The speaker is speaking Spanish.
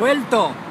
Vuelto.